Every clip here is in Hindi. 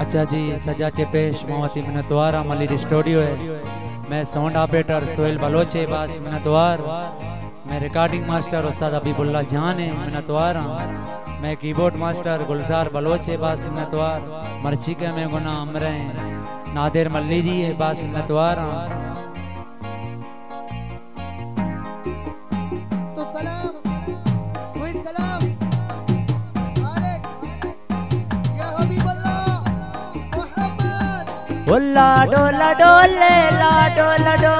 अच्छा जी, सजा पेश मोहती मिनतवार मलिर स्टूडियो है। मैं साउंड ऑपरेटर सोहेल बलोचे, बास मिनतवार। मैं रिकॉर्डिंग मास्टर उस्ताद अबीबुल्ला जान है, मिनतवार। मैं कीबोर्ड मास्टर गुलजार बलोचे, बास मिनतवार। मर्ची के मैं गुना अमरे नादिर मल्ली जी है, बास मिनतवार। लाडो लाडो ले लाडो लाडो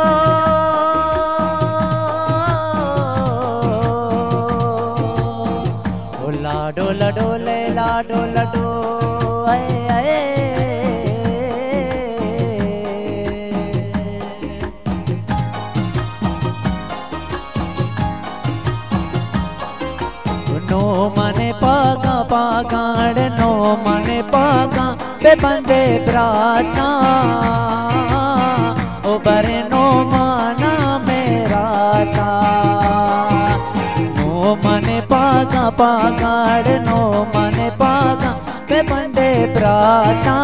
लाडो लाडो ले लाडो लाडो आए नो मने पागा पागाड़ नो मने पागा। पे बंदे प्राता ओ बरे नो माना मेरा था। नो मने पागा पागाड़, नो मने पागा पे बंदे प्राता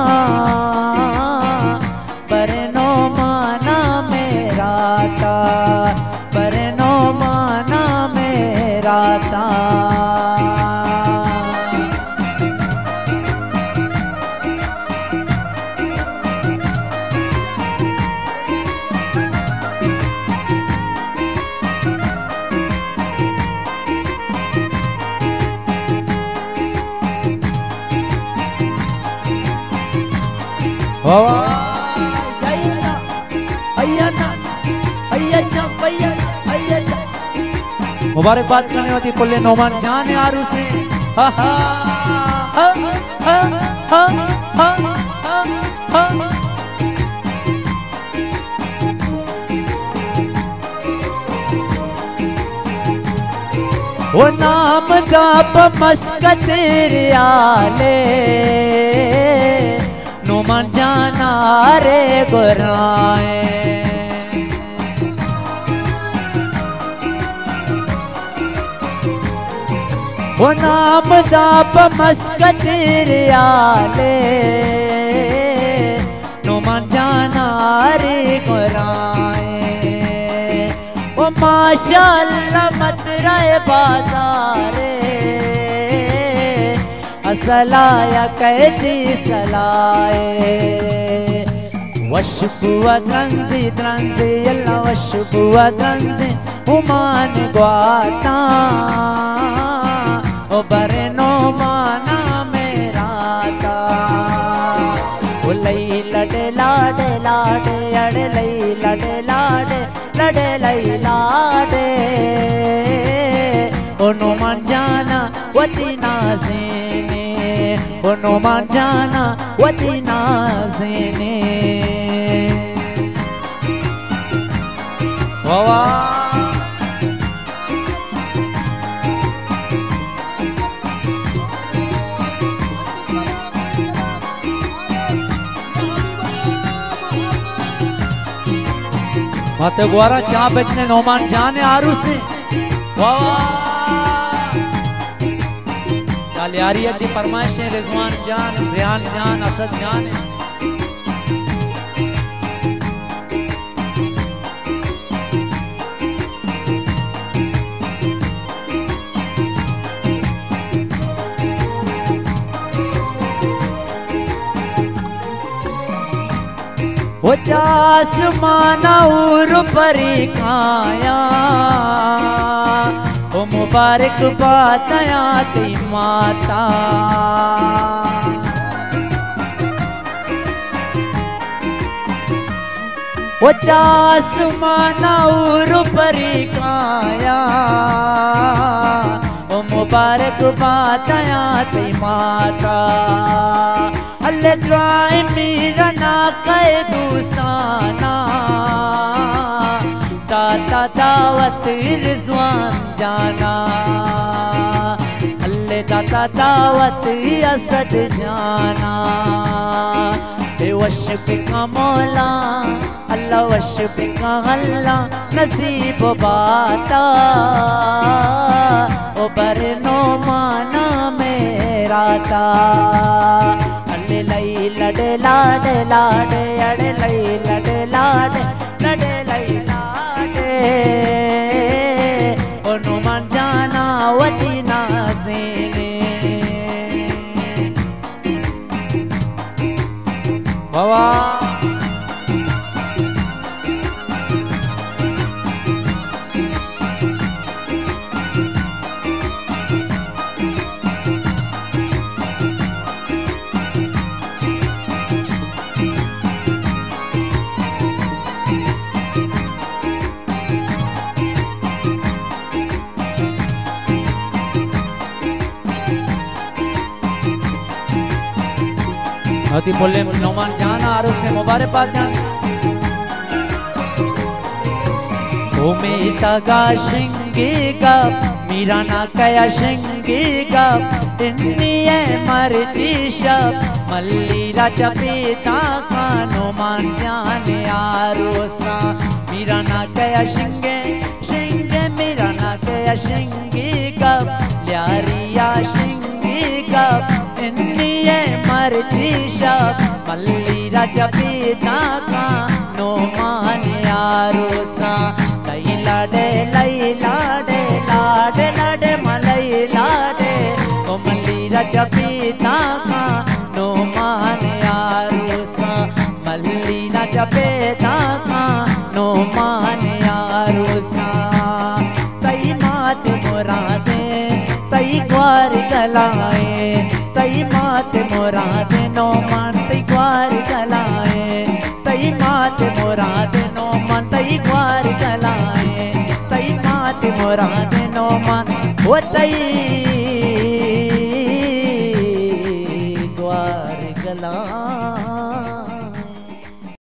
मुबारकबाद करने वाली कुल्ले नोमान जान यार से। वो नाम का मस्क तेरे आले। नुमन जाना रे गुराए। वो नाम जाप मस्क तेरे आले नुमन जाना रे गुराए। वो माशाल्लाह मत रहे बाजारे असलाया कैदी सलाए। वशबुआ त्रंजी त्रंजी अल्लाह वशबुआ त्रंजी उमान ग्वाता। ओ बरे नो माना मेरा ता। ओ लई लडे लाडे लाडे, अड़े लई लडे लाडे, लडे लई लाडे। ओ नो मान जाना, वती नाज़ीने। නොමන් ජාන වතිනාසනේ වවා मत गुआरा चा बचने नौमान जाने आरू से। वाह। कालियारी जी फरमाइश है, रिजवान जान, रियान जान, असद जान वो जास माना उर परी खाया। ओ मुबारक बातया ती माता। वो जास माना परी खाया ओ मुबारक बातया ती माता। अल्ले ड्राई मीरा ना कह दोस्ताना दाता दावत रिजवान जाना। अल्ले दाता दावत असद जाना। ए वश पिका मौला, अल्लाह वश पिका अल्लाह नसीब बाता। ओ बरनो माना मेरा ता। अल्ले लई लड़ लाडे लाडे अड़े लई लड़े लाडे। होती बोले नौमान जाना और उससे मुबारक पास जाना उमेतगा शिंगेगा मीरा ना कया शिंगेगा इन्निय मर्जीशा मल्लीरा चपेता कानो मान जाने आरोसा मीरा ना कया शिंगे शिंगे मीरा ना कया शिंगेगा मल्लीरा चपेता कानो मान आरोसा लई लाडे लई लाडे लाडे लाडे मलई लाडे कोमली रजपीता का नो मान यारूसा मल्ली रजपेता का नो मान यारूसा तई मात मुरादे तई ग्वार गलाए तई मात मुरादे नो मान मात मुरादे नो मान वो तई